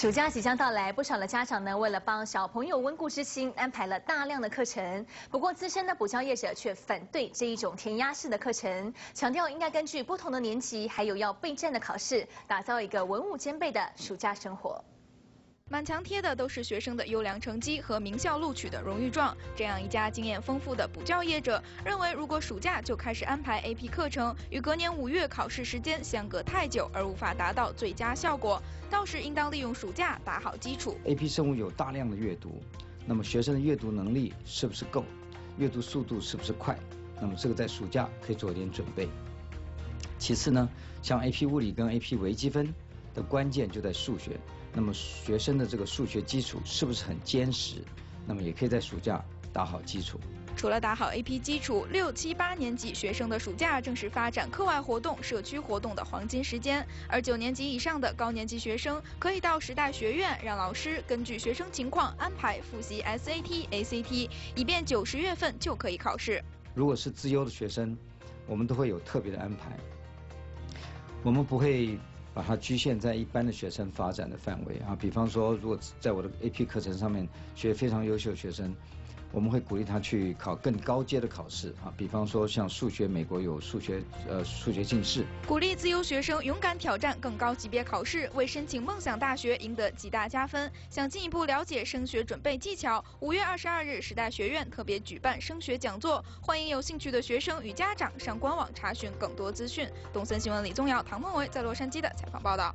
暑假即将到来，不少的家长呢，为了帮小朋友温故知新，安排了大量的课程。不过，资深的补教业者却反对这一种填鸭式的课程，强调应该根据不同的年级，还有要备战的考试，打造一个文武兼备的暑假生活。满墙贴的都是学生的优良成绩和名校录取的荣誉状。这样一家经验丰富的补教业者认为，如果暑假就开始安排 AP 课程，与隔年五月考试时间相隔太久，而无法达到最佳效果。到时应当利用暑假打好基础。AP 生物有大量的阅读，那么学生的阅读能力是不是够？阅读速度是不是快？那么这个在暑假可以做一点准备。其次呢，像 AP 物理跟 AP 微积分的关键就在数学。那么学生的这个数学基础是不是很坚实？那么也可以在暑假打好基础。除了打好 AP 基础，六七八年级学生的暑假正是发展课外活动、社区活动的黄金时间。而九年级以上的高年级学生可以到时代学院，让老师根据学生情况安排复习 SAT、ACT，以便九十月份就可以考试。如果是资优的学生，我们都会有特别的安排。我们不会。把它局限在一般的学生发展的范围啊，比方说，如果在我的 AP 课程上面学非常优秀学生。我们会鼓励他去考更高阶的考试啊，比方说像数学，美国有数学呃数学进士。鼓励自由学生勇敢挑战更高级别考试，为申请梦想大学赢得极大加分。想进一步了解升学准备技巧，五月二十二日时代学院特别举办升学讲座，欢迎有兴趣的学生与家长上官网查询更多资讯。东森新闻李宗尧、唐梦维在洛杉矶的采访报道。